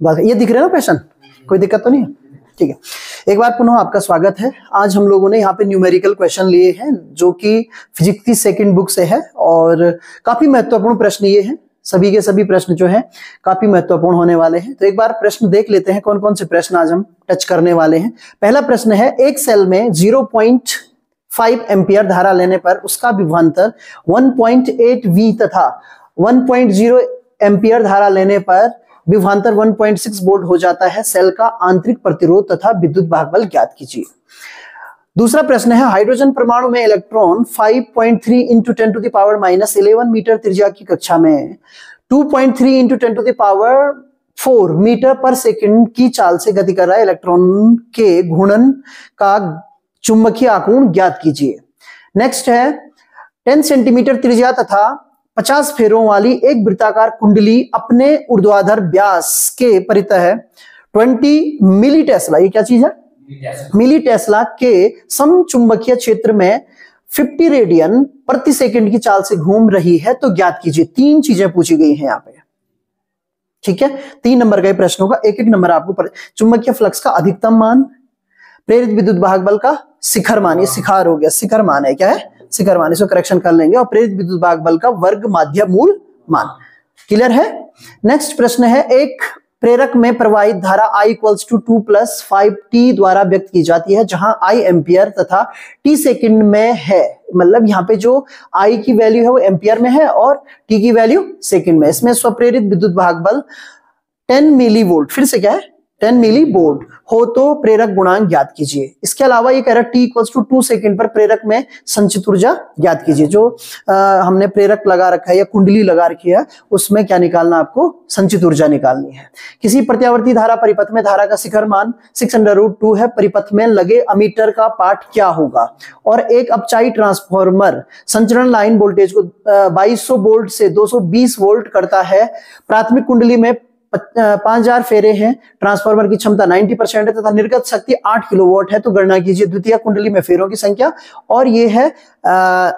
ये दिख रहे ना क्वेश्चन कोई दिक्कत तो नहीं है? ठीक है। एक बार पुनः आपका स्वागत है। आज हम लोगों ने यहाँ पे न्यूमेरिकल क्वेश्चन लिए हैं, जो कि फिजिक्स की सेकंड बुक से है और काफ़ी महत्वपूर्ण प्रश्न ये हैं। सभी के सभी प्रश्न जो है, काफ़ी महत्वपूर्ण होने वाले हैं। तो एक बार प्रश्न देख लेते हैं कौन कौन से प्रश्न आज हम टच करने वाले हैं। पहला प्रश्न है, एक सेल में ज़ीरो पॉइंट फाइव एम्पियर धारा लेने पर उसका विभवांतर 1.8 वी तथा 1.0 एम्पियर धारा लेने पर विभवांतर 1.6 वोल्ट हो जाता है सेल का आंतरिक प्रतिरोध तथा विद्युत भागबल ज्ञात कीजिए। दूसरा प्रश्न है, हाइड्रोजन परमाणु में electron 5.3 point three into ten to the power minus eleven metre त्रिज्या की कक्षा में 2.3 point three into ten to the power four metre per second की चाल से गति कर रहा है इलेक्ट्रॉन के घूर्णन का चुंबकीय आकूर्ण ज्ञात कीजिए। नेक्स्ट है 10 सेंटीमीटर त्रिज्या तथा 50 फेरों वाली एक वृत्ताकार कुंडली अपने ऊर्ध्वाधर व्यास के परितः 20 मिली टेस्ला ये क्या चीज़ है? मिली टेस्ला के समचुंबकीय क्षेत्र में 50 रेडियन प्रति सेकंड की चाल से घूम रही है। तो ज्ञात कीजिए तीन चीज़ें पूछी गई हैं यहाँ पे। ठीक है? तीन नंबर का प्रश्न होगा एक एक नंबर आपको चुंबकीय फ्लक्स का अधिकतम मान प्रेरित विद्युत भाग बल का शिखर मान ये शिखार हो गया शिखर मान है क्या है? शिखर मान इसको करेक्शन कर लेंगे। और प्रेरित विद्युत भाग बल का वर्ग माध्य मूल मान। क्लियर है? नेक्स्ट प्रश्न है, एक प्रेरक में प्रवाहित धारा I equals to two plus five T द्वारा व्यक्त की जाती है, जहाँ I एम्पियर तथा T सेकंड में है। मतलब यहाँ पे जो I की वैल्यू है वो एम्पियर में है और T की वैल्यू सेकंड में इसमें स्वप्रेरित विद्युत भाग बल 10 मिली वोल्ट फिर से क्या है? 10 मिली वोल्ट हो तो प्रेरक गुणांक ज्ञात कीजिए। इसके अलावा ये कह रहा है T equals to two second पर प्रेरक में संचित ऊर्जा ज्ञात कीजिए। जो आ, हमने प्रेरक लगा रखा है या कुंडली लगा रखी है उसमें क्या निकालना आपको? संचित ऊर्जा निकालनी है। किसी प्रत्यावर्ती धारा परिपथ में धारा का शिखर मान सिक्स अंडर रूट टू है। परिपथ में लगे अमीटर का पाठ क्या होगा? और एक अपचाई ट्रांसफॉर्मर संचरण लाइन वोल्टेज को बाईस वोल्ट से दो वोल्ट करता है। प्राथमिक कुंडली में पाँच हज़ार फेरे हैं ट्रांसफार्मर की क्षमता 90 परसेंट है तथा निर्गत शक्ति 8 किलोवाट है तो गणना कीजिए द्वितीय कुंडली में फेरों की संख्या। और ये है आ,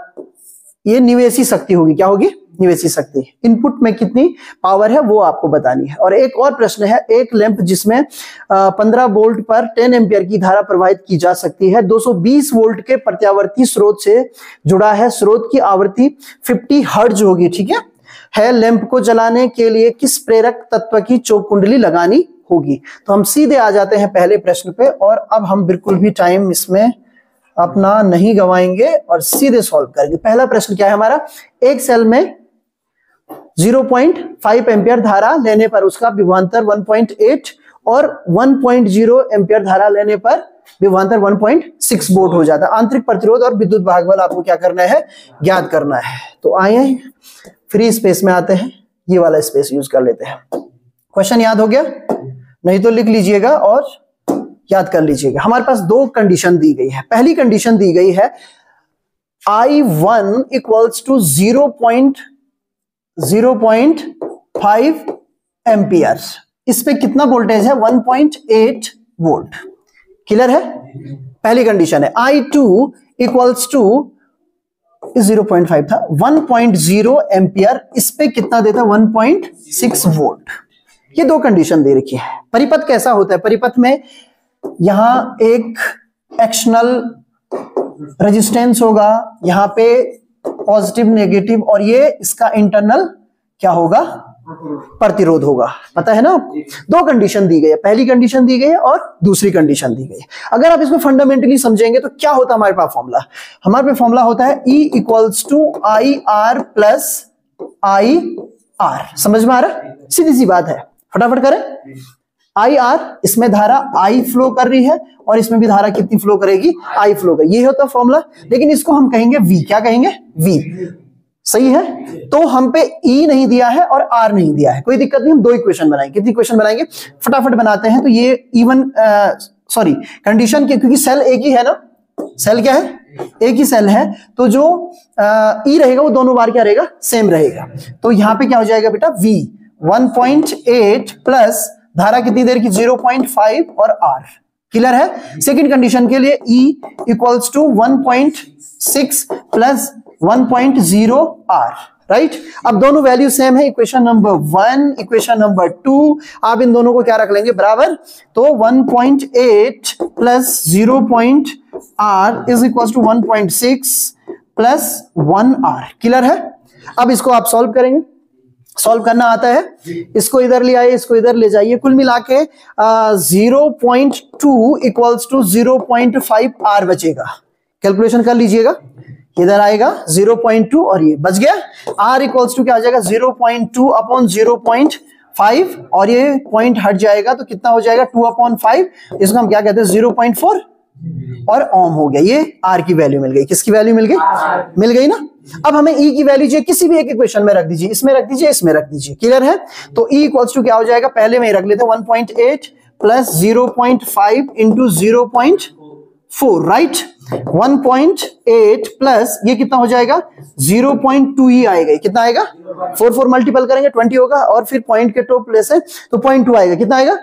ये निवेशी शक्ति होगी। क्या होगी? निवेशी शक्ति। इनपुट में कितनी पावर है वो आपको बतानी है। और एक और प्रश्न है एक लैंप जिसमें पंद्रह वोल्ट पर 10 एम्पियर की धारा प्रवाहित की जा सकती है 220 वोल्ट के प्रत्यावर्ती स्रोत से जुड़ा है स्रोत की आवृत्ति 50 हर्ज होगी ठीक है? है लैंप को जलाने के लिए किस प्रेरक तत्व की चौक कुंडली लगानी होगी? तो हम सीधे आ जाते हैं पहले प्रश्न पे और अब हम बिल्कुल भी टाइम इसमें अपना नहीं गवाएँगे और सीधे सॉल्व करेंगे। पहला प्रश्न क्या है हमारा? एक सेल में 0.5 एम्पियर धारा लेने पर उसका विभवांतर 1.8 और 1.0 एम्पियर धारा लेने पर विभवांतर 1.6 वोल्ट हो जाता है। आंतरिक प्रतिरोध और विद्युत भागबल आपको क्या करना है? ज्ञात करना है। तो आए फ्री स्पेस में आते हैं, ये वाला स्पेस यूज़ कर लेते हैं। क्वेश्चन याद हो गया? नहीं तो लिख लीजिएगा और याद कर लीजिएगा। हमारे पास दो कंडीशन दी गई है। पहली कंडीशन दी गई है I one equals to zero point zero point five ampere इस पे कितना वोल्टेज है? 1.8 वोल्ट क्लियर है? पहली कंडीशन है I two equals to zero point five था। वन पॉइंट ज़ीरो एम्पियर, इस पे कितना देता? One point six volt. ये दो कंडीशन दे रखी है। परिपथ कैसा होता है? परिपथ में यहाँ एक एक्शनल रेजिस्टेंस होगा, यहाँ पे पॉजिटिव नेगेटिव और ये इसका इंटरनल क्या होगा? प्रतिरोध होगा। पता है ना दो कंडीशन दी गई है। पहली कंडीशन दी गई है और दूसरी कंडीशन दी गई है। अगर आप इसको फंडामेंटली समझेंगे तो क्या होता है हमारे पास फॉर्मूला हमारे पास फॉर्मूला होता है E equals to I R plus I R समझ में आ रहा सीधी सी बात है। फटाफट करें। आई आर इसमें धारा आई फ्लो कर रही है और इसमें भी धारा कितनी फ्लो करेगी? आई फ्लो कर ये होता फॉर्मूला लेकिन इसको हम कहेंगे वी क्या कहेंगे? वी सही है? तो हम पे ई e नहीं दिया है और आर नहीं दिया है। कोई दिक्कत नहीं, हम दो इक्वेशन बनाएँगे। कितनी इक्वेशन बनाएँगे? फटाफट बनाते हैं तो ये इवन सॉरी कंडीशन क्योंकि सेल एक ही है ना? सेल क्या है? एक ही सेल है। तो जो ई e रहेगा, वो दोनों बार क्या रहेगा? सेम रहेगा। तो यहाँ पे क्या हो जाएगा बेटा? वी 1.8 प्लस धारा कितनी देर की? 0.5 और आर क्लियर है? सेकंड कंडीशन के लिए E equals to 1.6 plus 1.0 R right अब दोनों वैल्यू सेम है equation number one equation number two आप इन दोनों को क्या रख लेंगे? बराबर? तो 1.8 plus zero point R is equal to 1.6 plus one R clear है? अब इसको आप सॉल्व करेंगे। सॉल्व करना आता है। इसको इधर ले आइए, इसको इधर ले जाइए। कुल मिला के zero point two equals to zero point five R बचेगा। कैलकुलेशन कर लीजिएगा। इधर आएगा? 0.2 और ये बच गया। R इक्वल्स टू क्या आ जाएगा? 0.2 अपॉन 0.5 और ये पॉइंट हट जाएगा तो कितना हो जाएगा? 2 अपॉन फाइव। इसको हम क्या कहते हैं? 0.4 और ओम हो गया। ये r की वैल्यू मिल गई। किसकी वैल्यू मिल गई? मिल गई ना? अब हमें e की वैल्यू चाहिए। किसी भी एक इक्वेशन में रख दीजिए। इसमें रख दीजिए, इसमें रख दीजिए। क्लियर है? तो ई इक्वल्स टू क्या हो जाएगा? पहले में ही रख लेते one point eight plus zero point five into zero point four right 1.8 plus ये कितना हो जाएगा? 0.2 ही आएगा। कितना आएगा? फोर फोर मल्टीपल करेंगे 20 होगा और फिर पॉइंट के टॉप प्लेस है तो पॉइंट टू आएगा। कितना आएगा?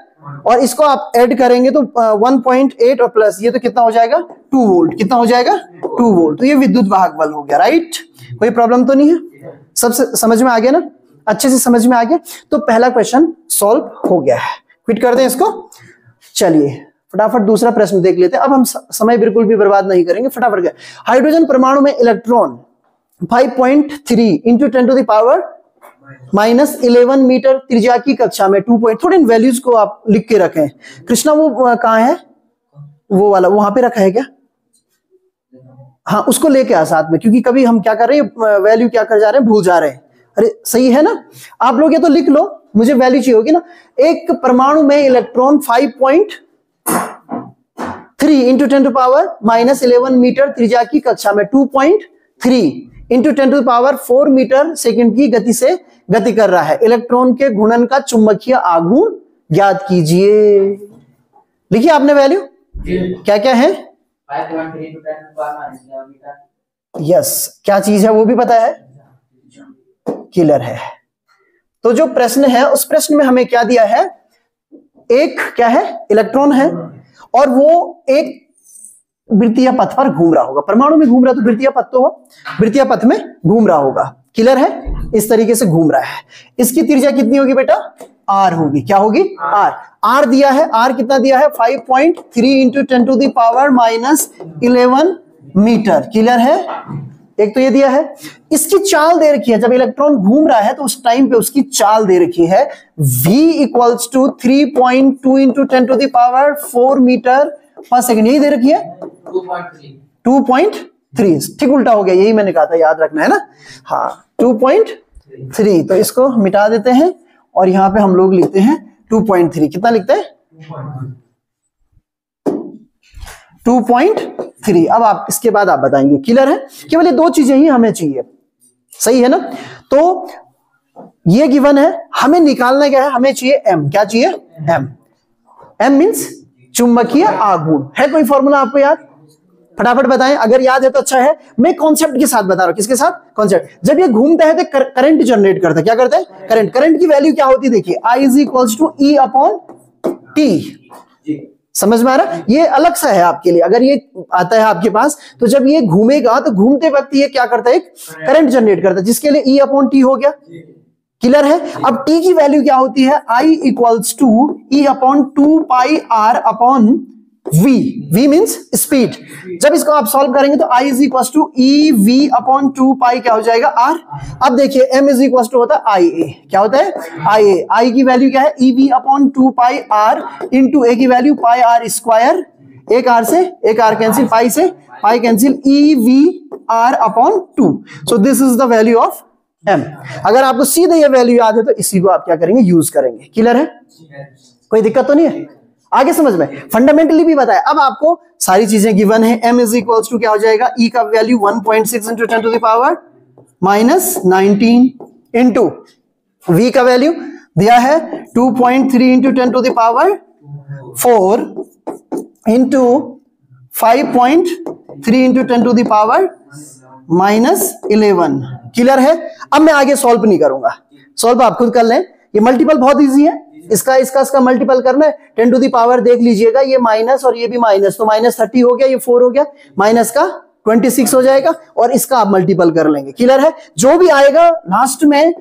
और इसको आप ऐड करेंगे तो 1.8 और प्लस, ये तो कितना हो जाएगा? 2 वोल्ट। कितना हो जाएगा? 2 वोल्ट। तो ये विद्युत वाहक बल हो गया, राइट? कोई प्रॉब्लम तो नहीं है? सब समझ में आ गया ना? अच्छे से समझ में आ गया? तो पहला क्वेश्चन सॉल्व हो गया है। क्विट कर दें इसको। चलिए फटाफट दूसरा प्रश्न देख लेते हैं। अब हम समय बिल्कुल भी बर्बाद नहीं करेंगे, फटाफट गए। हाइड्रोजन परमाणु में electron 5.3 point three into ten to the power minus eleven metre त्रिज्या की कक्षा में टू पॉइंट थोड़े इन वैल्यूज़ को आप लिख के रखें। कृष्णा, वो कहा है? वो वाला वहाँ पे रखा है क्या? हाँ उसको लेके आ साथ में, क्योंकि कभी हम क्या कर रहे हैं वैल्यू क्या कर जा रहे हैं, भूल जा रहे हैं। अरे, सही है ना? आप लोग ये तो लिख लो, मुझे वैल्यू चाहिए होगी ना। एक परमाणु में electron five point three into ten to power minus eleven metre त्रिज्या की कक्षा में two point three into ten to power four metre second की गति से गति कर रहा है। इलेक्ट्रॉन के घूर्णन का चुंबकीय आघूर्ण ज्ञात कीजिए। लिखिए आपने वैल्यू क्या क्या है? यस क्या चीज़ है वो भी पता है? किलर है। तो जो प्रश्न है उस प्रश्न में हमें क्या दिया है? एक क्या है? इलेक्ट्रॉन है। और वो एक वृत्तीय पथ पर घूम रहा होगा। परमाणु में घूम रहा तो वृत्तीय पथ तो वृत्तीय पथ में घूम रहा होगा। क्लियर है? इस तरीके से घूम रहा है। इसकी त्रिज्या कितनी होगी बेटा? आर होगी। क्या होगी? आर आर दिया है। आर कितना दिया है? Five point three into ten to the power minus eleven metre clear है? एक तो ये दिया है इसकी चाल दे रखी है जब इलेक्ट्रॉन घूम रहा है तो उस टाइम पे उसकी चाल दे रखी है v equals to three point two into ten to the power four metre per second यही दे रखी है? टू पॉइंट थ्री ठीक उल्टा हो गया यही मैंने कहा था याद रखना है ना? हाँ टू पॉइंट थ्री तो इसको मिटा देते हैं और यहाँ पे हम लोग लिखते हैं टू पॉइंट थ्री कितना लिखते हैं? टू पॉइंट थ्री अब आप, इसके बाद आप बताएँगे। क्लियर है। केवल ये दो चीज़ें ही हमें चाहिए। सही है ना? तो ये गिवन है। हमें निकालना क्या है? हमें चाहिए एम क्या चाहिए? एम एम मीन्स चुंबकीय आघूर्ण। है कोई फॉर्मूला आपको याद? फटाफट बताएँ। अगर याद है तो अच्छा है। मैं कॉन्सेप्ट के साथ बता रहा हूँ। किसके साथ? कॉन्सेप्ट जब ये घूमता है तो करंट जनरेट करता है। क्या करता है? करंट करंट की वैल्यू क्या होती है? देखिए I is equals to E upon T समझ में आ रहा? ये अलग सा है आपके लिए। अगर ये आता है आपके पास तो जब ये घूमेगा तो घूमते वक्त ये क्या करता है? करंट जनरेट करता है, जिसके लिए ई अपॉन टी हो गया। क्लियर है? अब टी की वैल्यू क्या होती है? I equals to E upon two pi R upon v. V means speed जब इसको आप सॉल्व करेंगे तो i is equal to E V upon two pi क्या हो जाएगा? R. अब देखिए m इज़ इक्वल टू होता है आई ए क्या होता है? आई ए आई की वैल्यू क्या है? E V upon two pi R into A की वैल्यू पाई आर स्क्वायर एक आर से एक आर कैंसिल पाई से pi cancel E V R upon two so this is the value of M अगर आपको सीधे ये वैल्यू याद है तो इसी को आप क्या करेंगे? यूज़ करेंगे. क्लियर है? कोई दिक्कत तो नहीं है? आगे समझ में? फंडामेंटली भी बताया। अब आपको सारी चीज़ें गिवन है। एम इज़ इक्वल्स टू क्या हो जाएगा? ई e का value 1.6 point six into ten to the power minus nineteen into V का वैल्यू दिया है 2.3 point three into ten to the power four into five point three into ten to the power minus eleven clear है? अब मैं आगे solve नहीं करूँगा। Solve आप खुद कर लें। ये मल्टीपल बहुत इजी है। इसका इसका इसका मल्टीपल करना है। टेन टू दी पावर देख लीजिएगा ये माइनस और ये भी माइनस तो माइनस थर्टी हो गया ये फोर हो गया। माइनस का 26 हो जाएगा और इसका आप मल्टीपल कर लेंगे। क्लियर है? जो भी आएगा लास्ट में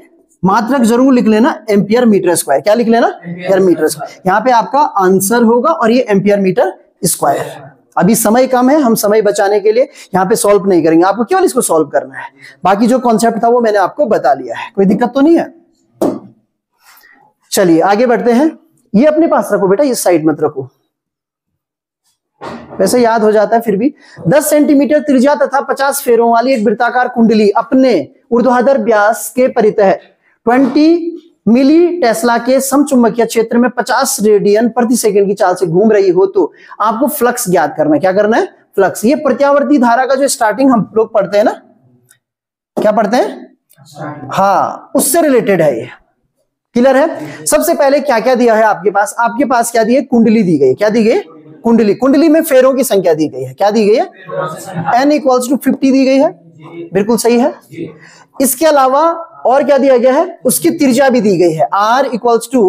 मात्रक ज़रूर लिख लेना एम्पियर मीटर स्क्वायर क्या लिख लेना? एम्पियर मीटर स्क्वायर यहाँ पे आपका आंसर होगा और ये एम्पियर मीटर स्क्वायर अभी समय कम है हम समय बचाने के लिए यहाँ पे सॉल्व नहीं करेंगे। आपको केवल इसको सॉल्व करना है। बाकी जो कॉन्सेप्ट था वो मैंने आपको बता लिया है। कोई दिक्कत तो नहीं है? चलिए आगे बढ़ते हैं। ये अपने पास रखो बेटा इस साइड मत रखो। वैसे याद हो जाता है फिर भी। 10 सेंटीमीटर त्रिज्या तथा 50 फेरों वाली एक वृत्ताकार कुंडली अपने ऊर्ध्वाधर व्यास के परितः 20 मिली टेस्ला के समचुंबकीय क्षेत्र में 50 रेडियन प्रति सेकंड की चाल से घूम रही हो तो आपको फ्लक्स ज्ञात करना है। क्या करना है? फ्लक्स। ये प्रत्यावर्ती धारा का जो स्टार्टिंग हम लोग पढ़ते हैं ना क्या पढ़ते हैं? हाँ उससे रिलेटेड है ये। क्लियर है? सबसे पहले क्या क्या दिया है आपके पास? आपके पास क्या दिए कुंडली दी गई क्या दी गई? कुंडली। कुंडली में फेरों की संख्या दी गई है। क्या दी गई है? एन इक्वल्स टू फिफ्टी दी गई है। बिल्कुल सही है। इसके अलावा और क्या दिया गया है? उसकी त्रिज्या भी दी गई है। R equals to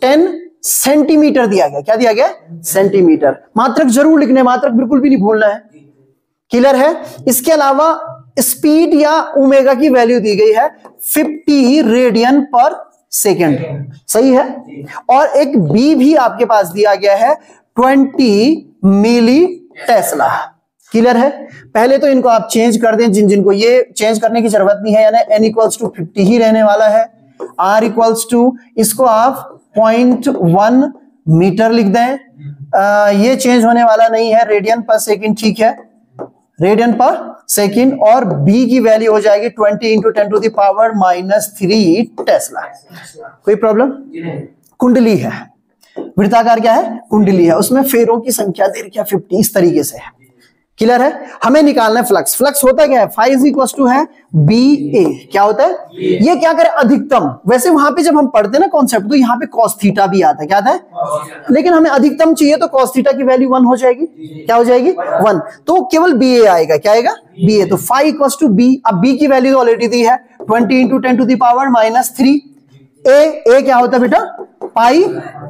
ten centimetre दिया गया। क्या दिया गया सेंटीमीटर मात्रक ज़रूर लिखने, मात्रक बिल्कुल भी नहीं भूलना है। क्लियर है? इसके अलावा स्पीड या ओमेगा की वैल्यू दी गई है। 50 रेडियन पर सेकेंड। सही है? और एक बी भी आपके पास दिया गया है 20 मिली टेस्ला। क्लियर है? पहले तो इनको आप चेंज कर दें जिन जिनको ये चेंज करने की ज़रूरत नहीं है यानी एन इक्वल्स टू फिफ्टी ही रहने वाला है। आर इक्वल्स टू इसको आप पॉइंट वन मीटर लिख दें। आ, ये चेंज होने वाला नहीं है रेडियन पर सेकेंड ठीक है। रेडियन पर सेकेंड और बी की वैल्यू हो जाएगी twenty into ten to the power minus three tesla कोई प्रॉब्लम कुंडली है। वृत्ताकार क्या है? कुंडली है। उसमें फेरों की संख्या दे रखी है फिफ्टी इस तरीके से है। क्लियर है? हमें निकालना है फ्लक्स फ्लक्स होता क्या है? फाइव इक्वल टू है बी ए क्या होता है? ये क्या करे? अधिकतम. वैसे वहाँ पे जब हम पढ़ते हैं ना कॉन्सेप्ट तो यहाँ पे कॉस थीटा भी आता है. क्या आता है लेकिन हमें अधिकतम चाहिए तो कॉस थीटा की वैल्यू वन हो जाएगी. क्या हो जाएगी? वन तो केवल बी ए आएगा. क्या आएगा? बी ए तो फाइव इक्वल टू बी अब बी की वैल्यू तो ऑलरेडी दी है. Twenty into ten to the power minus three A A क्या होता है बेटा? पाई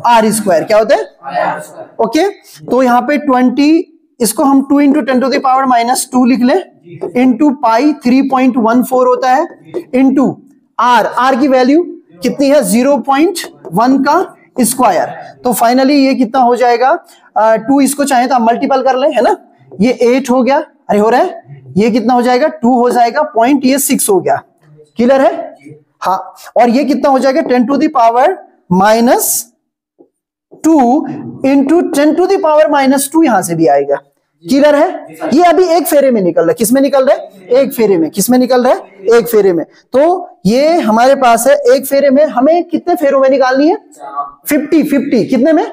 आर स्क्वायर क्या होता है? ओके तो यहाँ पे ट्वेंटी इसको हम two into ten to the power minus two लिख लें। Into pi three point one four होता है। इंटू आर आर की वैल्यू कितनी है? ज़ीरो पॉइंट वन का स्क्वायर तो फाइनली ये कितना हो जाएगा? टू इसको चाहे तो आप मल्टीपल कर ले है ना? ये एट हो गया। अरे हो रहा है? ये कितना हो जाएगा? टू हो जाएगा। पॉइंट ये सिक्स हो गया। क्लियर है? हाँ। और ये कितना हो जाएगा? Ten to the power minus two into ten to the power minus two यहाँ से भी आएगा। क्लियर है? ये अभी एक फेरे में निकल रहा है। किसमें निकल रहा है? एक फेरे में। किसमें निकल रहा है? एक फेरे में। तो ये हमारे पास है एक फेरे में। हमें कितने फेरों में निकालनी है? Fifty fifty. कितने में?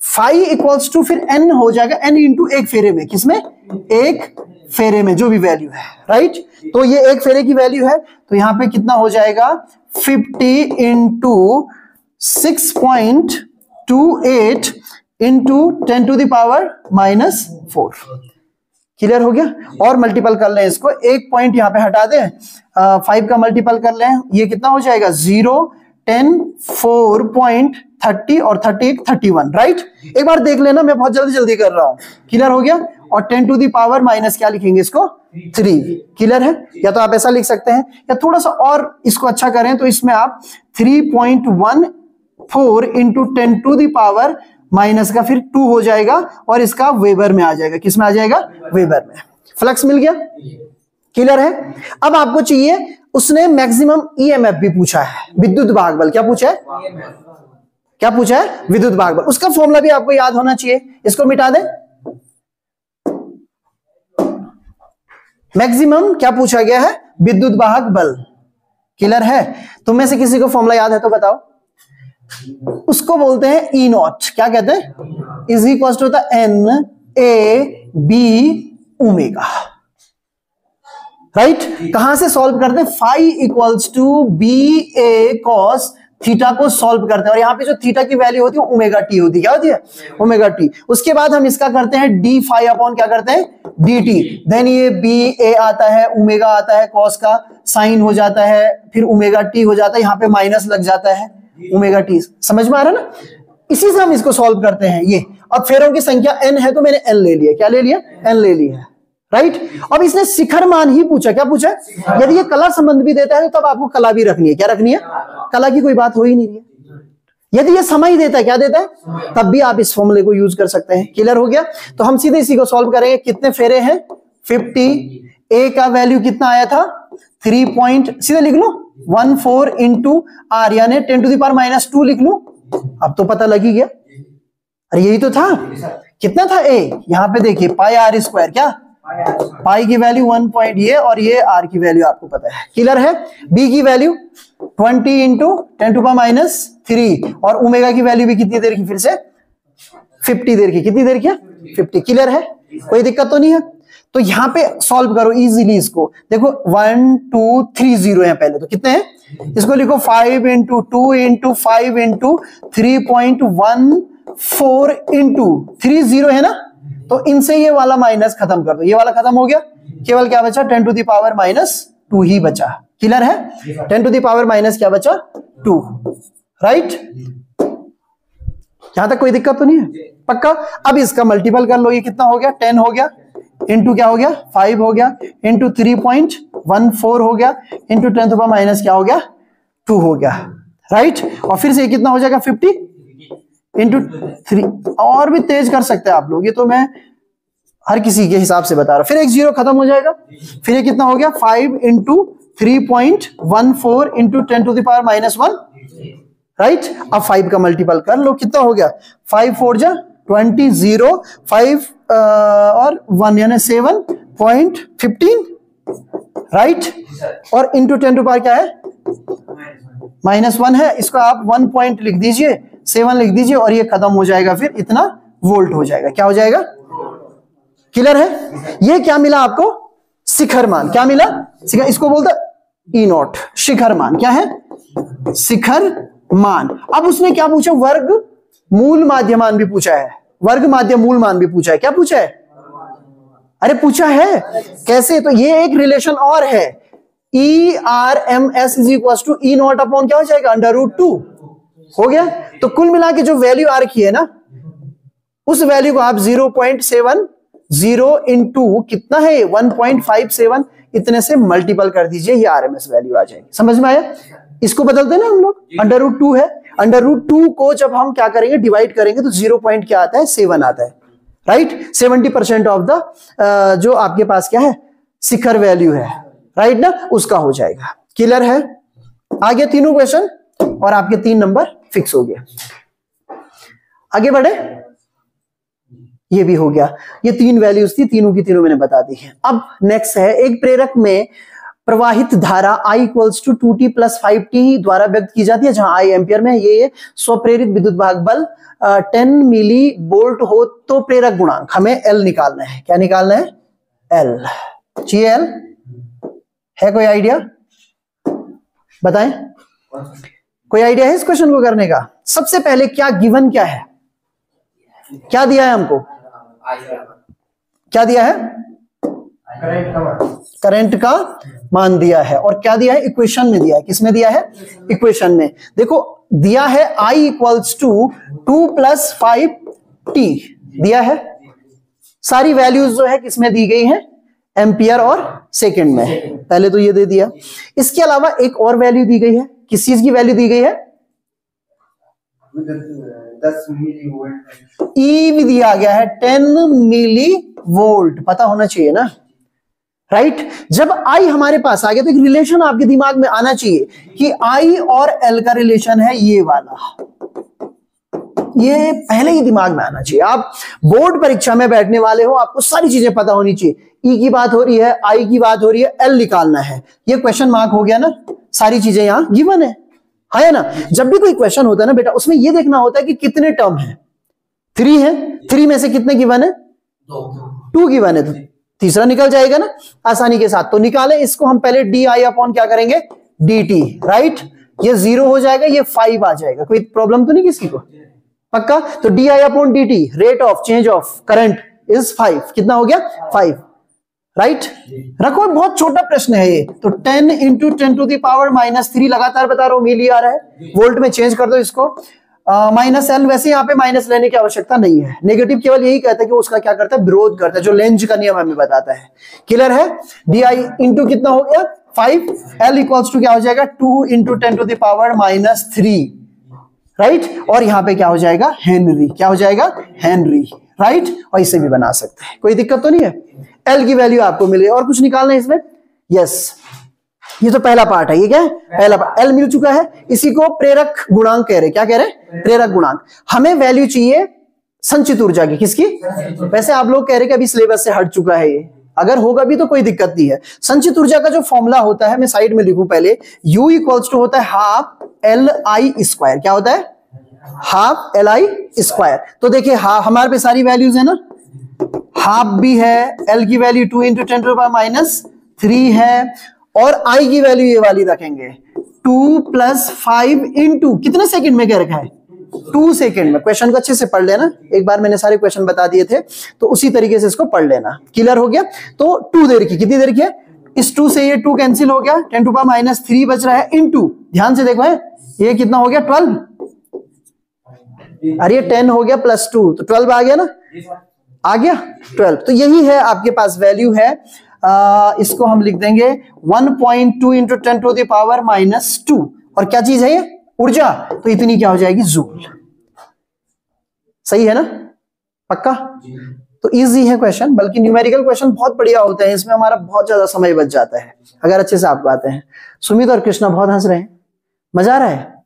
फाइव इक्वल्स टू फिर एन हो जाएगा। एन इंटू एक फेरे में। किसमें? एक फेरे में जो भी वैल्यू है। राइट तो ये एक फेरे की वैल्यू है। तो यहाँ पे कितना हो जाएगा? Fifty into six point two eight into ten to the power minus four clear हो गया? और मल्टीपल कर लें इसको। एक पॉइंट यहाँ पे हटा दें। फाइव का मल्टीपल कर लें। ये कितना हो जाएगा? Zero ten four point thirty और thirty eight thirty one right एक बार देख लेना, मैं बहुत जल्दी जल्दी कर रहा हूँ। क्लियर हो गया? और टेन टू दावर माइनस क्या लिखेंगे इसको? थ्री क्लियर है? या तो आप ऐसा लिख सकते हैं, या थोड़ा सा और इसको अच्छा करें तो इसमें आप three point one four into ten to the power minus का फिर टू हो जाएगा और इसका वेबर में आ जाएगा। किसमें आ जाएगा? वेबर में। फ्लक्स मिल गया? क्लियर है? अब आपको चाहिए, उसने मैक्सिमम ईएमएफ भी पूछा है। विद्युत भाग बल क्या पूछा है? क्या पूछा है? विद्युत भाग बल उसका फॉर्मूला भी आपको याद होना चाहिए। इसको मिटा दे। मैक्सिमम क्या पूछा गया है? विद्युत वाहक बल क्लियर है? तुम में से किसी को फॉर्मूला याद है तो बताओ। उसको बोलते हैं ई e नॉट क्या कहते हैं? Is equal to the N A B omega right कहाँ से सॉल्व करते हैं? Five equals to B A cos theta को सॉल्व करते हैं। और यहाँ पे जो थीटा की वैल्यू होती है ओमेगा टी होती है। क्या होती है? ओमेगा टी उसके बाद हम इसका करते हैं डी फाइव अपॉन क्या करते हैं? डी टी देन ये बी ए आता है ओमेगा आता है कॉस का साइन हो जाता है, फिर ओमेगा टी हो जाता है, यहाँ पे माइनस लग जाता है। ओमेगा टी समझ में आ रहा है ना? इसी से हम इसको सॉल्व करते हैं, ये। अब फेरों की संख्या एन है तो मैंने एन ले लिया। क्या ले लिया? एन ले लिया। राइट अब इसने शिखर मान ही पूछा। क्या पूछा? यदि ये कला संबंध भी देता है तो तब आपको कला भी रखनी है। क्या रखनी है? कला की कोई बात हो ही नहीं रही है। यदि ये समय देता है, क्या देता है? तब भी आप इस फॉर्मूले को यूज़ कर सकते हैं। क्लियर हो गया? तो हम सीधे इसी को सॉल्व करेंगे। कितने फेरे हैं? 50 ए का वैल्यू कितना आया था? थ्री पॉइंट सीधे लिख लो? वन फोर इंटू आर यानी ten to the power minus two लिख लो। अब तो पता लग ही गया। अरे यही तो था। कितना था ए यहाँ पे देखिए पाई आर स्क्वायर क्या? पाई की वैल्यू वन पॉइंट ये और ये आर की वैल्यू आपको पता है। क्लियर है? बी की value twenty into ten two minus three और उमेगा की वैल्यू भी कितनी देर की फिर से? फिफ्टी देर की। कितनी देर की फिफ्टी क्लियर है? कोई दिक्कत तो नहीं है? तो यहाँ पे सॉल्व करो इजीली इसको। देखो वन टू थ्री ज़ीरो है पहले तो। कितने हैं? इसको लिखो five into two into five into three point one four into three zero है ना? तो इनसे ये वाला माइनस खत्म कर दो। ये वाला खत्म हो गया। केवल क्या बचा? Ten to the power minus two ही बचा। क्लियर है? टेन टू दावर माइनस क्या बचा? टू राइट यहाँ तक कोई दिक्कत तो नहीं है? पक्का? अब इसका मल्टीपल कर लो। ये कितना हो गया? टेन हो गया। इंटू क्या हो गया? फाइव हो गया. Into three point one four हो गया. इंटू टेन सुपर माइनस क्या हो गया? टू हो गया. राइट और फिर से कितना हो जाएगा? फिफ्टी इंटू थ्री और भी तेज कर सकते हैं आप लोग। ये तो मैं हर किसी के हिसाब से बता रहा हूँ। फिर एक ज़ीरो खत्म हो जाएगा। फिर ये कितना हो गया? Five into three point one four into ten to the power minus one right अब फाइव का मल्टीपल कर लो। कितना हो गया? फाइव फोर जा ट्वेंटी ज़ीरो फाइव और वन यानी सेवन पॉइंट फिफ्टीन राइट और इंटू टेन टू क्या है? माइनस वन है। इसको आप वन पॉइंट लिख दीजिए, सेवन लिख दीजिए और ये खत्म हो जाएगा, फिर इतना वोल्ट हो जाएगा। क्या हो जाएगा? क्लियर है? ये क्या मिला आपको? शिखर मान। क्या मिला? शिखर, इसको बोलते ई नॉट शिखर मान। क्या है? शिखर मान। अब उसने क्या पूछा? वर्ग मूल माध्यमान भी पूछा है। वर्ग माध्यम मूल मान भी पूछा है। क्या पूछा है? अरे पूछा है। कैसे? तो ये एक रिलेशन और है। E R M S is equal to E naught upon क्या हो जाएगा? अंडर रूट टू हो गया? तो कुल मिला के जो वैल्यू आ रखी है ना उस वैल्यू को आप zero point seven zero into कितना है वन पॉइंट फाइव सेवन इतने से मल्टीपल कर दीजिए ये आरएमएस वैल्यू आ जाएगी। समझ में आया? इसको बदलते ना हम लोग? अंडर रूट टू है। अंडर रूट टू को जब हम क्या करेंगे? डिवाइड करेंगे तो ज़ीरो पॉइंट क्या आता है? सेवन आता है right seventy percent of the जो आपके पास क्या है? शिखर वैल्यू है राइट ना? उसका हो जाएगा। क्लियर है? आ गया तीनों क्वेश्चन और आपके तीन नंबर फिक्स हो गया आगे बढ़े। ये भी हो गया। ये तीन वैल्यूज़ थी, तीनों की तीनों मैंने बता दी है। अब नेक्स्ट है, एक प्रेरक में प्रवाहित धारा I equals to two T plus five T द्वारा व्यक्त की जाती है जहाँ आई एम्पियर में ये स्वप्रेरित विद्युत भाग बल टेन मिली बोल्ट हो तो प्रेरक गुणांक हमें एल निकालना है। क्या निकालना है? एल जी एल है कोई आइडिया बताएँ। कोई आइडिया है इस क्वेश्चन को करने का? सबसे पहले क्या गिवन क्या है? क्या दिया है हमको? क्या दिया है? करंट का मान दिया है। और क्या दिया है? इक्वेशन में दिया है। किसमें दिया है? इक्वेशन में। देखो दिया है I equals to two plus five T दिया है? सारी वैल्यूज़ जो है किसमें दी गई है? एम्पियर और सेकेंड में। पहले तो ये दे दिया। इसके अलावा एक और वैल्यू दी गई है। किस चीज़ की वैल्यू दी गई है? ई भी दिया गया है टेन मिली वोल्ट पता होना चाहिए ना? Right right? जब आई हमारे पास आ गया तो एक रिलेशन आपके दिमाग में आना चाहिए कि आई और एल का रिलेशन है ये वाला। ये पहले ही दिमाग में आना चाहिए। आप बोर्ड परीक्षा में बैठने वाले हो आपको सारी चीज़ें पता होनी चाहिए। ई e की बात हो रही है आई की बात हो रही है एल निकालना है। ये क्वेश्चन मार्क हो गया ना? सारी चीज़ें यहाँ गिवन है। हाँ है ना? जब भी कोई क्वेश्चन होता है ना बेटा उसमें यह देखना होता है कि कितने टर्म है। थ्री है? थ्री में से कितने गिवन है? टू गिवन है। तीसरा निकल जाएगा ना, आसानी के साथ। तो निकाले, इसको हम पहले डी आई अपॉन क्या करेंगे? डी टी राइट ये ज़ीरो हो जाएगा, ये फाइव आ जाएगा। कोई प्रॉब्लम तो नहीं किसी को? पक्का? तो D I upon D T rate of change of current is five कितना हो गया? फाइव राइट रखो, बहुत छोटा प्रश्न है ये। तो ten into ten to the power minus three लगातार बता रहा हूँ, मिली आ रहा है। वोल्ट में चेंज कर दो इसको। माइनस एल वैसे यहाँ पे माइनस लेने की आवश्यकता नहीं है। नेगेटिव केवल यही कहता है कि उसका क्या करता है? विरोध करता है, जो लेंज का नियम हमें बताता है। क्लियर है? डी आई इंटू कितना हो गया? फाइव एल इक्वल्स टू क्या हो जाएगा? Two into ten to the power minus three right और यहाँ पे क्या हो जाएगा? हेनरी क्या हो जाएगा? हेनरी राइट और इसे भी बना सकते हैं। कोई दिक्कत तो नहीं है? एल की वैल्यू आपको मिले और कुछ निकालना है इसमें? यस ये तो पहला पार्ट है, ये क्या है? पहला पार्ट। एल मिल चुका है। इसी को प्रेरक गुणांक कह रहे क्या कह रहे प्रेरक गुणांक। हमें वैल्यू चाहिए संचित ऊर्जा की। किसकी? वैसे आप लोग कह रहे कि अभी सिलेबस से हट चुका है ये। अगर होगा भी तो कोई दिक्कत नहीं है। संचित ऊर्जा का जो फॉर्मूला होता है, मैं साइड में लिखू पहले। U इक्वल्स टू होता है हाफ़ एल आई स्क्वायर क्या होता है? हाफ़ एल आई स्क्वायर तो देखिए हाफ़ हमारे पे सारी वैल्यूज़ है ना? हाफ़ भी है एल की value two into ten to minus three है। और आई की वैल्यू ये वाली रखेंगे। टू प्लस फाइव इंटू कितने सेकंड में क्या रखा है? टू सेकेंड में। क्वेश्चन को अच्छे से पढ़ लेना। एक बार मैंने सारे क्वेश्चन बता दिए थे तो उसी तरीके से इसको पढ़ लेना। क्लियर हो गया? तो टू देर की, कितनी देर की है? इस टू से ये टू कैंसिल हो गया। Ten to power minus three बच रहा है इन टू ध्यान से देखो, है? ये कितना हो गया? ट्वेल्व अरे टेन हो गया प्लस टू तो ट्वेल्व आ गया ना? आ गया? ट्वेल्व तो यही है आपके पास वैल्यू है। आ, इसको हम लिख देंगे one point two into ten to the power minus two और क्या चीज़ है ये? ऊर्जा। तो इतनी क्या हो जाएगी? जूल। सही है ना? पक्का? तो इजी है क्वेश्चन बल्कि न्यूमेरिकल क्वेश्चन बहुत बढ़िया होते हैं। इसमें हमारा बहुत ज़्यादा समय बच जाता है अगर अच्छे से आप आते हैं। सुमित और कृष्णा बहुत हंस रहे हैं। मज़ा आ रहा है?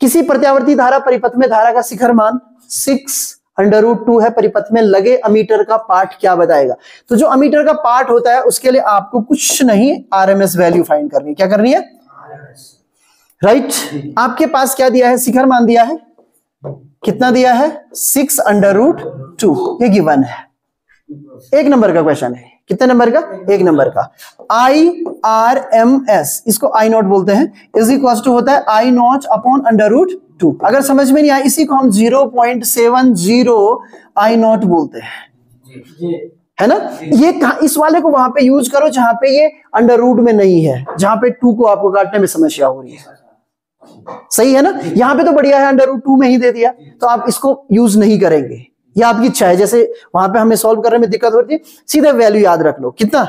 किसी प्रत्यावर्ती धारा परिपथ में धारा का शिखर मान सिक्स अंडर रूट टू है, परिपथ में लगे अमीटर का पार्ट क्या बताएगा? तो जो अमीटर का पार्ट होता है, उसके लिए आपको कुछ नहीं आरएमएस वैल्यू फाइंड करनी क्या करनी है? राइट? right? आपके पास क्या दिया है? शिखर मान दिया है। कितना दिया है? Six under root two. ये गिवन है। एक नंबर का क्वेश्चन है। कितने नंबर का? एक नंबर का। आई आर एम एस इसको आई नॉट बोलते हैं। इज़ इक्वल टू होता है I naught upon under root two अगर समझ में नहीं आया इसी को हम zero point seven zero I naught बोलते हैं। है ना? ये इस वाले को वहाँ पे यूज़ करो जहाँ पे ये अंडर रूट में नहीं है जहाँ पे टू को आपको काटने में समस्या हो रही है। सही है ना? यहाँ पे तो बढ़िया है अंडर रूट टू में ही दे दिया। तो आप इसको यूज़ नहीं करेंगे। ये आपकी इच्छा है जैसे वहाँ पे हमें सॉल्व करने में दिक्कत होती है सीधे वैल्यू याद रख लो। कितना?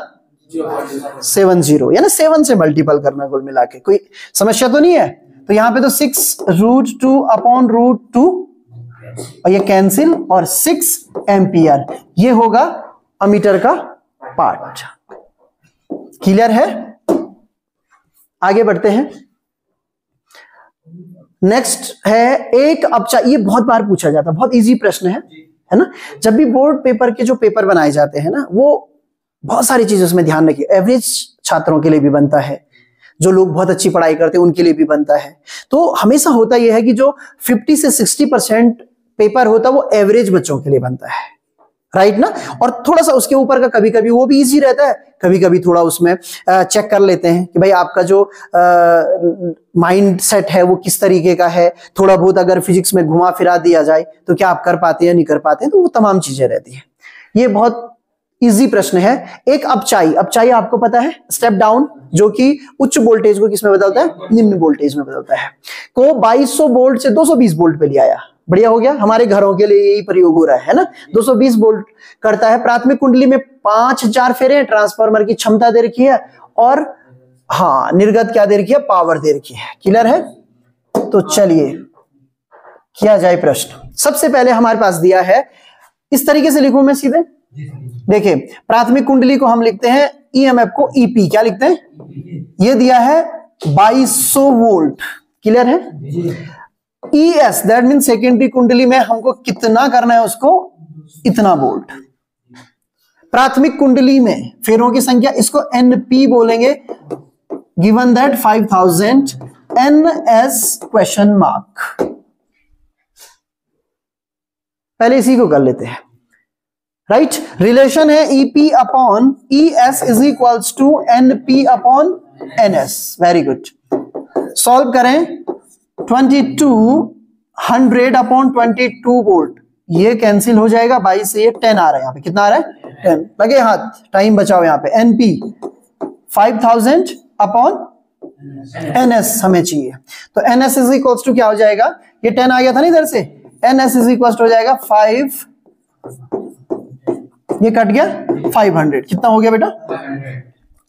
सेवन ज़ीरो सेवन से मल्टीपल करना कुल मिला के। कोई समस्या तो नहीं है? तो यहाँ पे तो six root two upon root two और ये कैंसिल और सिक्स एम्पियर ये होगा अमीटर का पार्ट क्लियर है? आगे बढ़ते हैं। नेक्स्ट है एक अपचा ये बहुत बार पूछा जाता है, बहुत इजी प्रश्न है है ना? जब भी बोर्ड पेपर के जो पेपर बनाए जाते हैं ना, वो बहुत सारी चीज़ें उसमें ध्यान रखिए एवरेज छात्रों के लिए भी बनता है। जो लोग बहुत अच्छी पढ़ाई करते हैं, उनके लिए भी बनता है। तो हमेशा होता यह है कि जो 50 से 60 परसेंट पेपर होता है, वो एवरेज बच्चों के लिए बनता है। राइट ना? और थोड़ा सा उसके ऊपर का कभी कभी वो भी इजी रहता है। कभी कभी थोड़ा उसमें चेक कर लेते हैं कि भाई आपका जो माइंड सेट है, वो किस तरीके का है। थोड़ा बहुत अगर फिजिक्स में घुमा फिरा दिया जाए तो क्या आप कर पाते हैं नहीं कर पाते हैं? तो वो तमाम चीज़ें रहती है। ये बहुत इजी प्रश्न है। एक अपचाई। अपचाई आपको पता है? स्टेप डाउन जो कि उच्च वोल्टेज को किसमें बदलता है? निम्न वोल्टेज में बदलता है। को 2200 वोल्ट से 220 वोल्ट पे ले आया। बढ़िया हो गया? हमारे घरों के लिए यही प्रयोग हो रहा है ना? 220 वोल्ट करता है। प्राथमिक कुंडली में पाँच हज़ार फेरे ट्रांसफार्मर की क्षमता दे रखी है और हाँ निर्गत क्या दे रखी है? पावर दे रखी है। क्लियर है? तो चलिए, किया जाए प्रश्न। सबसे पहले हमारे पास दिया है, इस तरीके से लिखू मैं सीधे। देखिए, प्राथमिक कुंडली को हम लिखते हैं ईएमएफ को ईपी क्या लिखते हैं? ये दिया है 2200 वोल्ट, क्लियर है? E S that mean secondary कुंडली में हमको कितना करना है उसको? इतना वोल्ट। प्राथमिक कुंडली में फेरों की संख्या, इसको एनपी बोलेंगे। Given that five thousand N S question mark पहले इसी को कर लेते हैं। राइट रिलेशन है EP upon E S is equals to N P upon N S very good solve करें. Twenty two hundred upon twenty two volt ये cancel हो जाएगा. बाईस से ये टेन आ रहा है यहाँ पे. कितना आ रहा है? टेन लगे हाथ. टाइम बचाओ यहाँ पे. NP five thousand upon N S हमें चाहिए. तो N S is equals to क्या हो जाएगा? ये टेन आ गया था ना इधर से? एन एस इज़ इक्वल हो जाएगा फाइव ये कट गया? फाइव हंड्रेड कितना हो गया बेटा?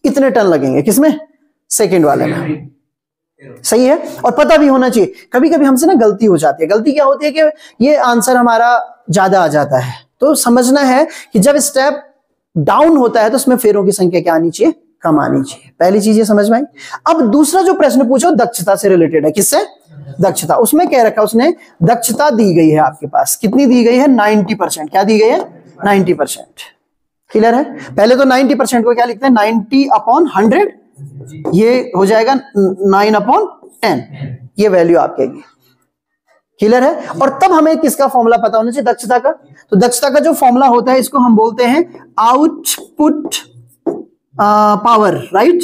इतने टन लगेंगे। किसमें? सेकेंड वाले में। सही है? और पता भी होना चाहिए। कभी कभी हमसे ना गलती हो जाती है। गलती क्या होती है कि ये आंसर हमारा ज़्यादा आ जाता है। तो समझना है कि जब स्टेप डाउन होता है तो उसमें फेरों की संख्या क्या आनी चाहिए? कम आनी चाहिए। पहली चीज़ ये समझ में आई? अब दूसरा जो प्रश्न पूछो दक्षता से रिलेटेड है। किससे? दक्षता। उसमें कह रखा उसने? दक्षता दी गई है आपके पास। कितनी दी गई है? नाइनटी परसेंट क्या दी गई है? Ninety percent. क्लियर है? पहले तो नाइनटी परसेंट को क्या लिखते हैं? Ninety upon hundred? ये हो जाएगा नाइन अपॉन टेन। ये वैल्यू आपके क्लियर है? और तब हमें किसका फॉर्मूला पता होना चाहिए? दक्षता का। तो दक्षता का जो फॉर्मूला होता है, इसको हम बोलते हैं output power right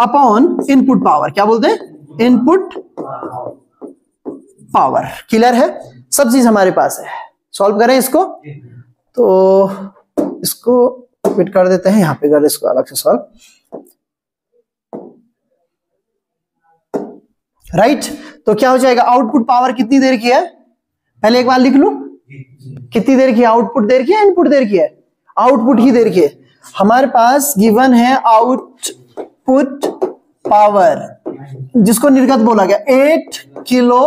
upon input power क्या बोलते हैं? इनपुट पावर क्लियर है? सब चीज़ हमारे पास है। सॉल्व करें इसको। तो इसको फिट कर देते हैं। यहाँ पे कर इसको अलग से सॉल्व राइट तो क्या हो जाएगा? आउटपुट पावर कितनी देर की है? पहले एक बार लिख लू? कितनी देर की आउटपुट देर की है? इनपुट देर की है? आउटपुट ही देर की है। हमारे पास गिवन है आउटपुट पावर जिसको निर्गत बोला गया एट किलो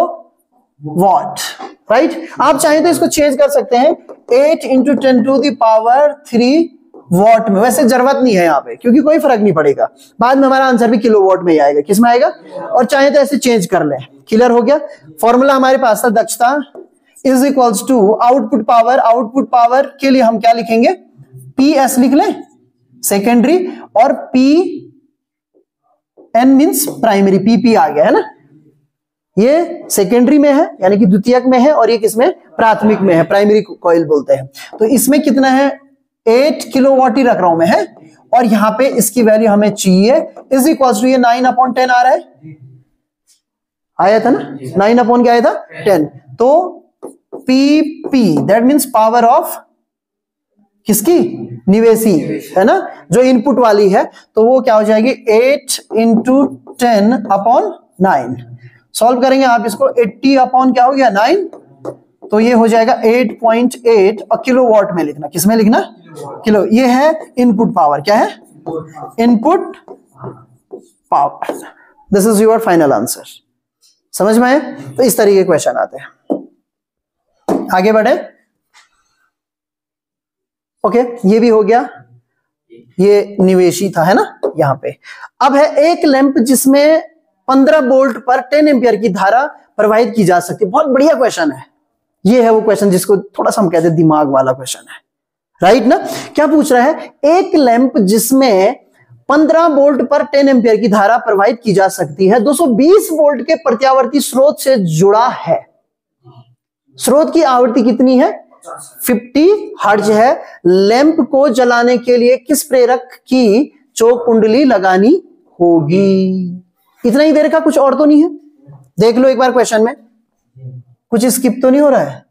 वॉट। राइट आप चाहें तो इसको चेंज कर सकते हैं. Eight into ten to the power three watt में. वैसे ज़रूरत नहीं है यहाँ पे, क्योंकि कोई फ़र्क नहीं पड़ेगा. बाद में हमारा आंसर भी किलो वॉट में ही आएगा. किसमें आएगा? और चाहे तो ऐसे चेंज कर ले. क्लियर हो गया? फॉर्मूला हमारे पास था, दक्षता is equals to output power output power के लिए हम क्या लिखेंगे? पी एस लिख लें. सेकेंडरी और P N means primary PP आ गया, है ना? ये सेकेंडरी में है, यानी कि द्वितीयक में है और ये किसमें? प्राथमिक में है प्राइमरी कॉइल बोलते हैं। तो इसमें कितना है? एट किलो वॉट ही रख रहा हूँ मैं, है? और यहाँ पे इसकी वैल्यू हमें चाहिए इज़ इक्वल टू ये नाइन अपॉन टेन आ रहा है? आया था ना? नाइन अपॉन क्या आया था? टेन तो P P that means power of किसकी? निवेशी, है ना? जो इनपुट वाली है तो वो क्या हो जाएगी? Eight into ten upon nine solve करेंगे आप इसको, एट्टी अपॉन क्या हो गया, नाइन? तो ये हो जाएगा 8.8 और किलो वॉट में लिखना, किसमें लिखना? किलो, ये है इनपुट पावर, क्या है? Input power. This is your final answer समझ में आए? तो इस तरीके क्वेश्चन आते हैं। आगे बढ़े। ओके ये भी हो गया। ये निवेशी था, है ना? यहाँ पे। अब है एक लैंप जिसमें 15 बोल्ट पर 10 एम्पियर की धारा प्रवाहित की जा सकती है। बहुत बढ़िया क्वेश्चन है। ये है वो क्वेश्चन जिसको थोड़ा सा हम कहते हैं दिमाग वाला क्वेश्चन है। राइट ना? क्या पूछ रहा है? एक लैंप जिसमें 15 वोल्ट पर 10 एम्पियर की धारा प्रवाहित की जा सकती है 220 वोल्ट के प्रत्यावर्ती स्रोत से जुड़ा है। स्रोत की आवृत्ति कितनी है? 50 हर्ज है। लैंप को जलाने के लिए किस प्रेरक की चौक कुंडली लगानी होगी? इतना ही देर का कुछ और तो नहीं है? देख लो एक बार क्वेश्चन में। कुछ स्किप तो नहीं हो रहा है?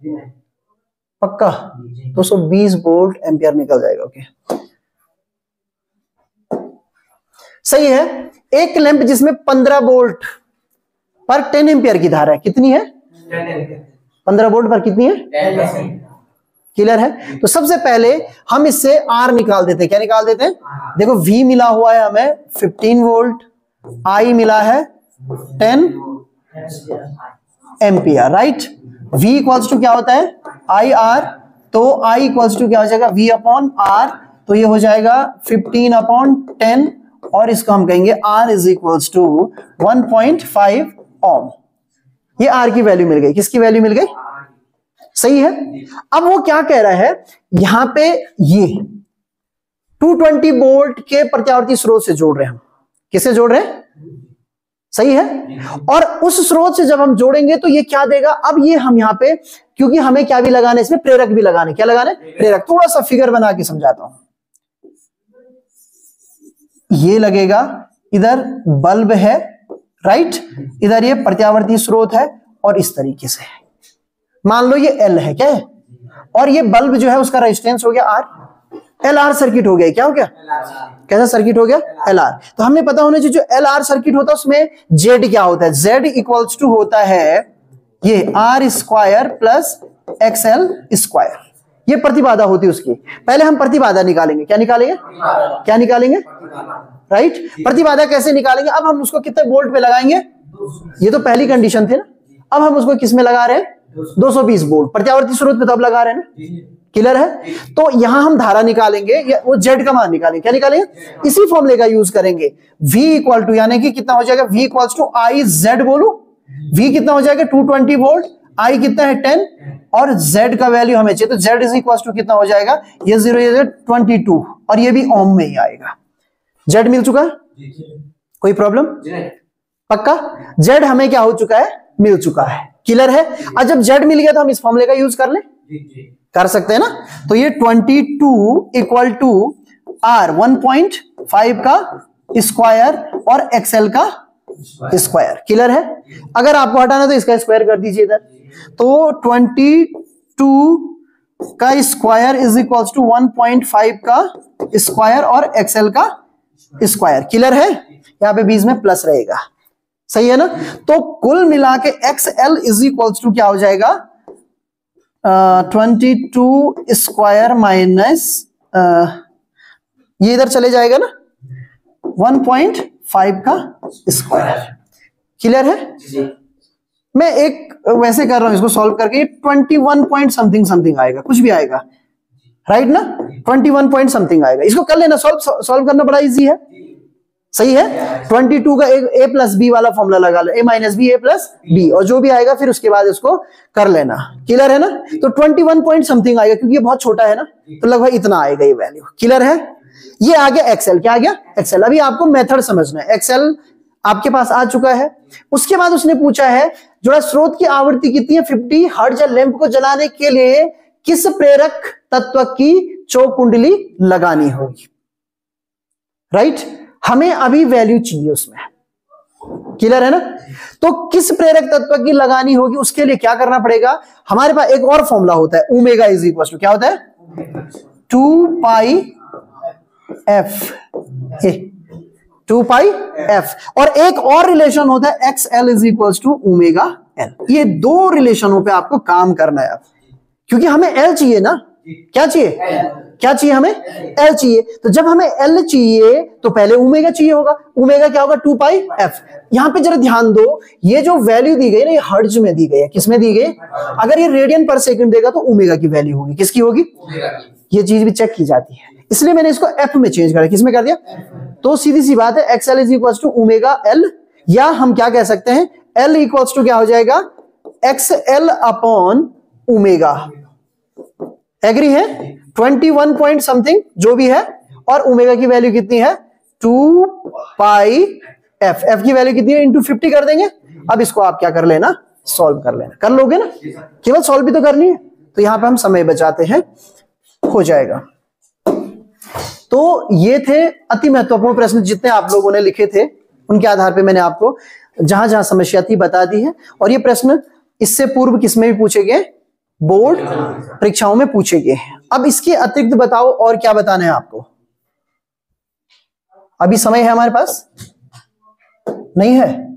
पक्का? 220 वोल्ट एम्पियर निकल जाएगा ओके सही है? एक लैंप जिसमें 15 वोल्ट पर 10 एम्पियर की धारा है, कितनी है? 15 वोल्ट पर कितनी है? क्लियर है? तो सबसे पहले हम इससे आर निकाल देते हैं। क्या निकाल देते हैं? देखो वी मिला हुआ है हमें 15 वोल्ट आई मिला है 10 ampere right V equals to क्या होता है? आई आर तो आई इक्वल्स टू क्या हो जाएगा? वी अपॉन आर तो ये हो जाएगा 15 अपॉन 10 और इसको हम कहेंगे R is equals to 1.5 ohm ये आर की वैल्यू मिल गई। किसकी वैल्यू मिल गई? सही है? अब वो क्या कह रहा है? यहाँ पे ये 220 वोल्ट के प्रत्यावर्ती स्रोत से जोड़ रहे हैं हम। किसे जोड़ रहे हैं? सही है? और उस स्रोत से जब हम जोड़ेंगे तो ये क्या देगा? अब ये हम यहाँ पे, क्योंकि हमें क्या भी लगाना इसमें प्रेरक भी लगाने क्या लगाने प्रेरक। थोड़ा सा फिगर बना के समझाता हूँ। ये लगेगा, इधर बल्ब है राइट इधर ये प्रत्यावर्ती स्रोत है, और इस तरीके से। मान लो ये एल है, क्या है? और ये बल्ब जो है, उसका रेजिस्टेंस हो गया आर एल आर सर्किट हो गया क्या हो गया? कैसा सर्किट हो गया? एल आर तो हमें पता होना चाहिए जो एल आर सर्किट होता है उसमें जेड क्या होता है? जेड इक्वल्स टू होता है ये R square plus X L square ये प्रतिबाधा होती है उसकी। पहले हम प्रतिबाधा निकालेंगे। क्या निकालेंगे? क्या निकालेंगे? राइट प्रतिबाधा कैसे निकालेंगे? अब हम उसको कितने वोल्ट पे लगाएँगे? ये तो पहली कंडीशन थी ना। अब हम उसको किसमें लगा रहे हैं? 220 वोल्ट प्रत्यावर्ती स्रोत पे तो अब लगा रहे हैं ना। क्लियर है? तो यहाँ हम धारा निकालेंगे या वो जेड का मान निकालेंगे। क्या निकालेंगे? इसी फॉर्मूले का यूज़ करेंगे। V इक्वल टू यानी कि कितना हो जाएगा? V equals to I Z बोलू? V कितना हो जाएगा? 220 वोल्ट i कितना है? 10 और z का वैल्यू हमें चाहिए तो z इज़ इक्वल टू कितना हो जाएगा? ये ज़ीरो ये ट्वेंटी टू और ये भी ओम में ही आएगा। Z मिल चुका? है कोई प्रॉब्लम पक्का? Z हमें क्या हो चुका है? मिल चुका है। क्लियर है। और जब z मिल गया तो हम इस फॉर्मूले का यूज़ कर ले। कर सकते हैं ना? तो ये 22 इक्वल टू आर 1.5 का स्क्वायर और एक्सएल का स्क्वायर क्लियर है? अगर आपको हटाना तो इसका स्क्वायर कर दीजिए इधर। तो 22 का स्क्वायर इज़ इक्वल्स टू 1.5 का स्क्वायर और एक्सएल का स्क्वायर क्लियर है? यहाँ पे बीच में प्लस रहेगा। सही है ना? तो कुल मिला के X L is equals to क्या हो जाएगा? ट्वेंटी टू स्क्वायर माइनस ये इधर चले जाएगा ना? वन पॉइंट फाइव का स्क्वायर क्लियर है? मैं एक वैसे कर रहा हूँ इसको सॉल्व करके twenty one point something something आएगा कुछ भी आएगा। राइट ना? ट्वेंटी वन पॉइंट समथिंग आएगा। इसको कर लेना सॉल्व सॉल्व करना बड़ा इजी है। सही है? 22 का एक ए प्लस बी वाला फॉर्मूला लगा लो। A minus B A plus B और जो भी आएगा, फिर उसके बाद इसको कर लेना। क्लियर है ना? तो 21 पॉइंट समथिंग आएगा, क्योंकि ये बहुत छोटा है ना? तो लगभग इतना आएगा ये वैल्यू क्लियर है? ये आ गया एक्सेल क्या आ गया? एक्सेल अभी आपको मेथड समझना है। एक्सेल आपके पास आ चुका है। उसके बाद उसने पूछा है जो स्रोत की आवृत्ति कितनी है? फिफ्टी हर्ज लैंप को जलाने के लिए किस प्रेरक तत्व की चौकुंडली लगानी होगी? Right right? हमें अभी वैल्यू चाहिए उसमें। क्लियर है ना? तो किस प्रेरक तत्व की लगानी होगी, उसके लिए क्या करना पड़ेगा? हमारे पास एक और फॉर्मूला होता है उमेगा इज़ इक्वल टू क्या होता है? Two pi F A two pi F और एक और रिलेशन होता है X L is equal to omega L ये दो रिलेशनों पे आपको काम करना है क्योंकि हमें एल चाहिए ना? क्या चाहिए? क्या चाहिए हमें? एल चाहिए। तो जब हमें एल चाहिए तो पहले उमेगा चाहिए होगा। उमेगा क्या होगा? टू पाई एफ़ यहाँ पे जरा ध्यान दो, ये जो वैल्यू दी गई ना, ये हर्ज में दी गई है। किसमें दी गई? अगर ये रेडियन पर सेकंड देगा तो उमेगा की वैल्यू होगी। किसकी होगी? ये चीज़ भी चेक की जाती है। इसलिए मैंने इसको एफ़ में चेंज करा। किसमें कर दिया? तो सीधी सी बात है X L is equal to omega L या हम क्या कह सकते हैं एल इक्वल्स टू क्या हो जाएगा? X L upon omega agree है? ट्वेंटी वन पॉइंट समथिंग जो भी है, और उमेगा की वैल्यू कितनी है? टू पाई एफ़ एफ़ की वैल्यू कितनी है? इंटू फिफ्टी कर देंगे। अब इसको आप क्या कर लेना? सॉल्व कर लेना। कर लोगे ना? केवल सॉल्व भी तो करनी है। तो यहाँ पे हम समय बचाते हैं। हो जाएगा। तो ये थे अति महत्वपूर्ण प्रश्न जितने आप लोगों ने लिखे थे। उनके आधार पे मैंने आपको जहाँ जहाँ समस्या थी बता दी है। और ये प्रश्न इससे पूर्व किसमें भी पूछे गए? बोर्ड परीक्षाओं में पूछे गए हैं। अब इसके अतिरिक्त बताओ और क्या बताना है आपको? अभी समय है हमारे पास? नहीं है?